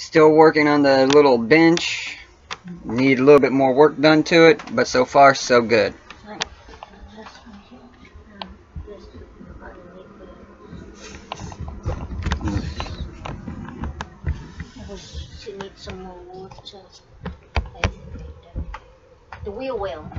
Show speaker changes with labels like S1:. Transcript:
S1: Still working on the little bench. Need a little bit more work done to it, but so far so good.
S2: The wheel well.